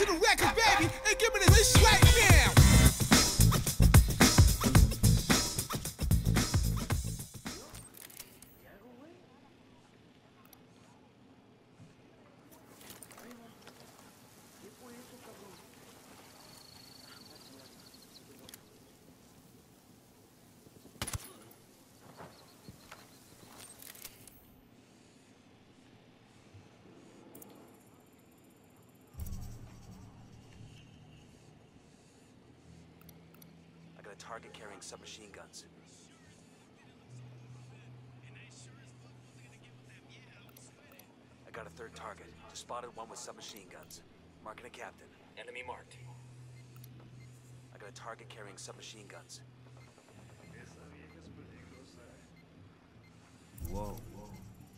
to the record, baby, and give me this right I got a target carrying submachine guns. I got a third target. Just spotted one with submachine guns. Marking a captain. Enemy marked. I got a target carrying submachine guns. Whoa.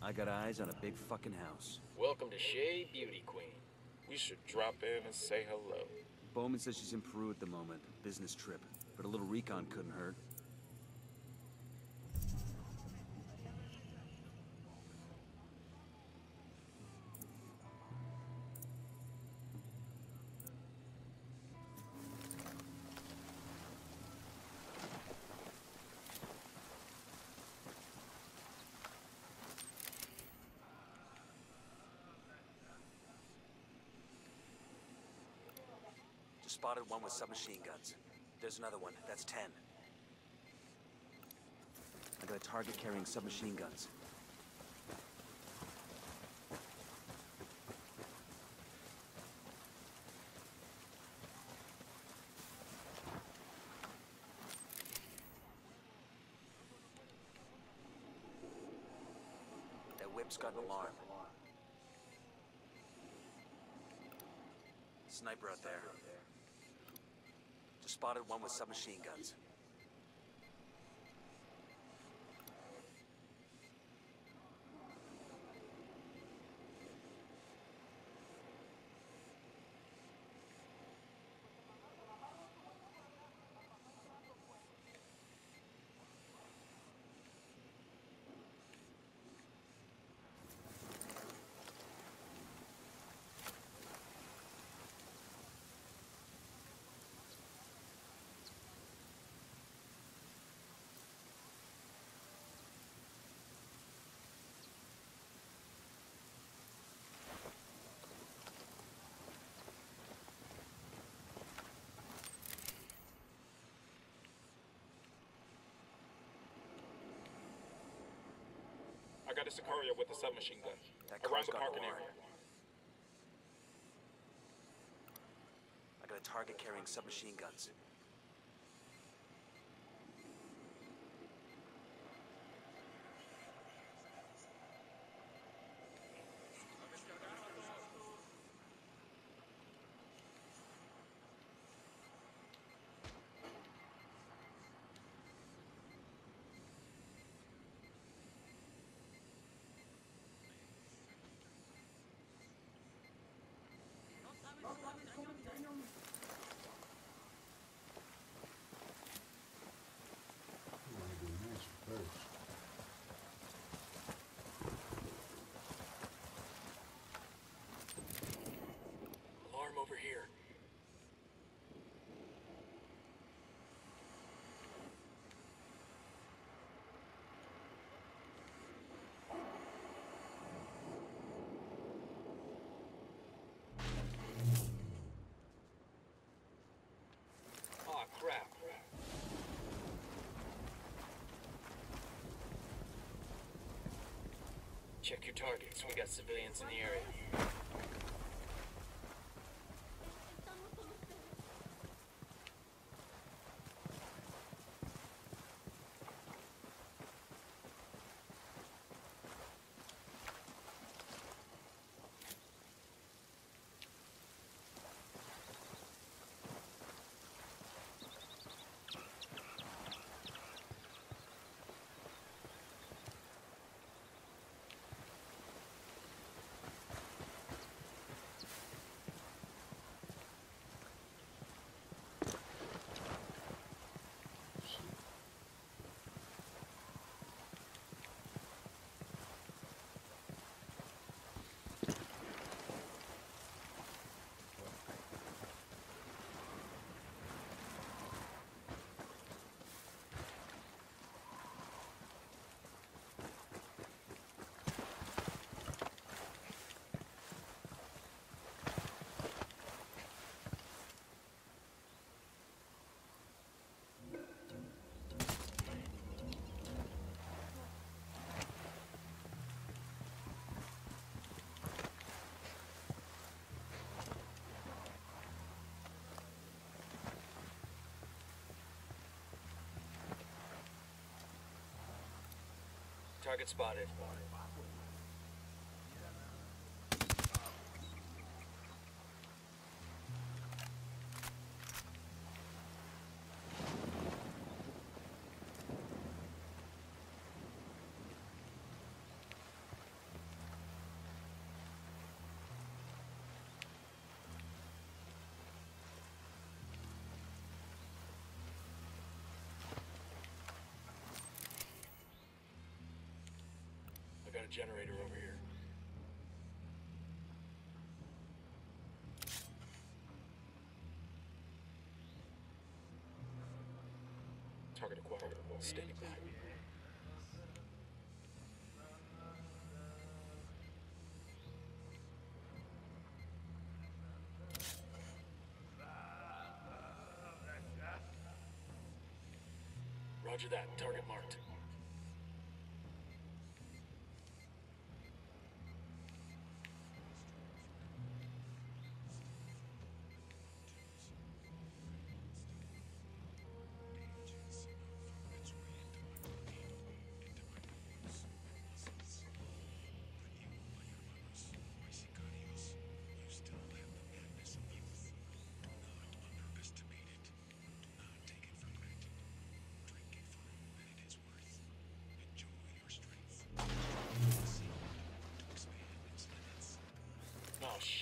I got eyes on a big fucking house. Welcome to Shea Beauty Queen. We should drop in and say hello. Bowman says she's in Peru at the moment. Business trip. But a little recon couldn't hurt. Just spotted one with submachine guns. There's another one. That's ten. I got a target carrying submachine guns. That whip's got an alarm. Sniper out there. Spotted one with submachine guns. I got a Sicario with a submachine gun. That Around the parking area. I got a target carrying submachine guns. Alarm over here. Check your targets. We got civilians in the area. Target spotted. Generator over here. Target acquired. Standing by. Roger that. Target marked.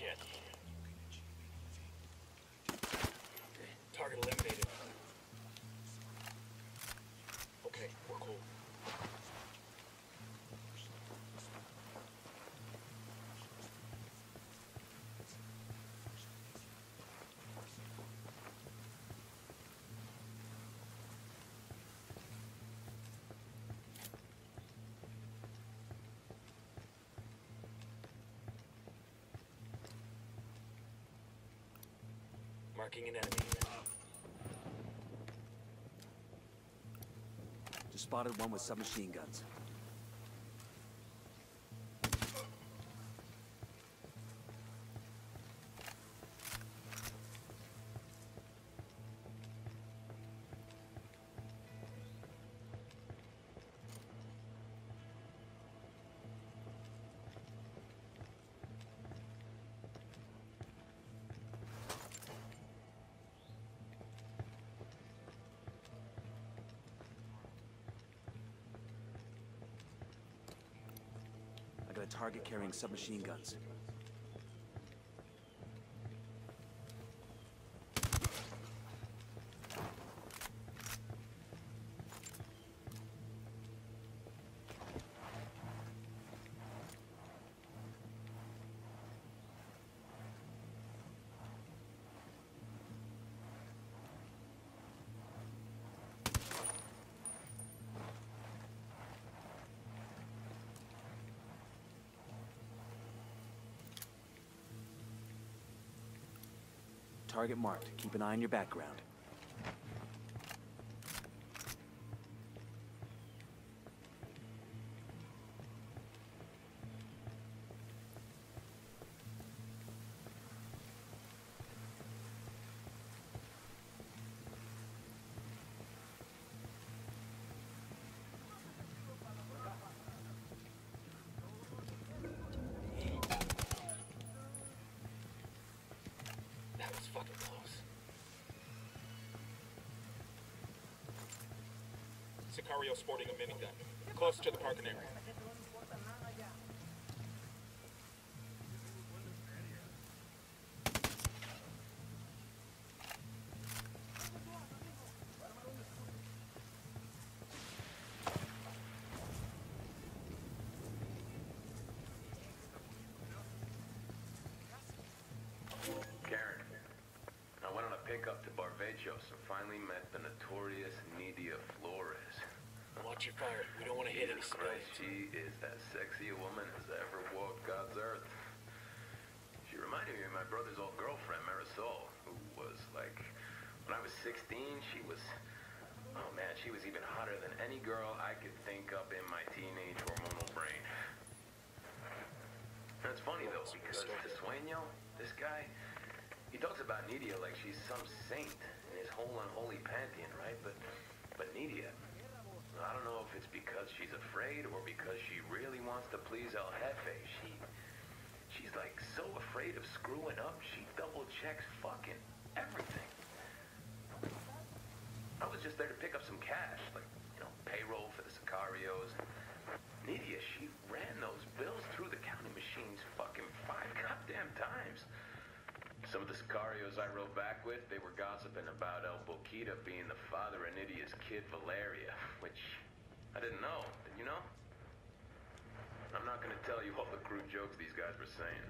Shit. Target eliminated. Okay, we're cool. Marking an enemy. Just spotted one with submachine guns. Target carrying submachine guns. Target marked. Keep an eye on your background. Sicario sporting a minigun. Close to the parking area. Karen, I went on a pickup to Barbados and finally met the notorious Nidia Flores. Watch your fire. We don't want to hit any civilians. she is as sexy a woman as ever walked God's earth. She reminded me of my brother's old girlfriend, Marisol, who was like, when I was 16, she was, oh man, she was even hotter than any girl I could think up in my teenage hormonal brain. That's funny though, because Sueño, this guy, he talks about Nidia like she's some saint in his whole unholy pantheon, right? But, but Nidia, I don't know if it's because she's afraid or because she really wants to please El Jefe. She, she's like so afraid of screwing up, she double checks fucking everything. I was just there to pick up some cash, like, you know, payroll for the Sicarios. Nidia, she ran those I rode back with, they were gossiping about El Boquita being the father of Nidia's kid, Valeria, which I didn't know. Did you know? I'm not gonna tell you all the crude jokes these guys were saying.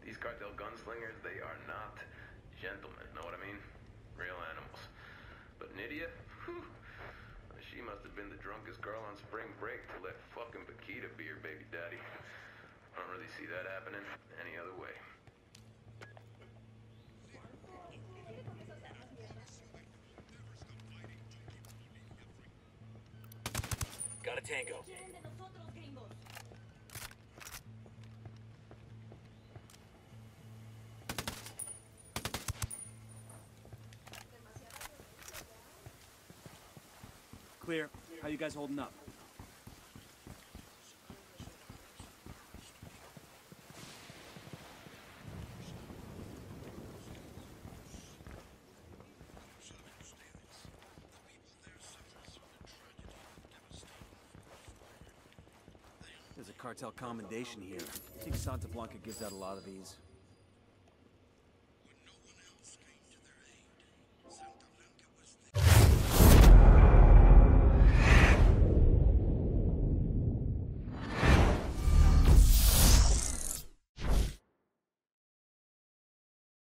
These cartel gunslingers, they are not gentlemen, know what I mean? Real animals. But Nydia, whew, she must have been the drunkest girl on spring break to let fucking Bakita be her baby daddy. I don't really see that happening any other way. Tango. Clear. How you guys holding up? There's a cartel commendation here. I think Santa Blanca gives out a lot of these.